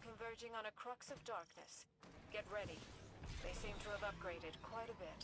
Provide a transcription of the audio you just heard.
Converging on a crux of darkness. Get ready. They seem to have upgraded quite a bit.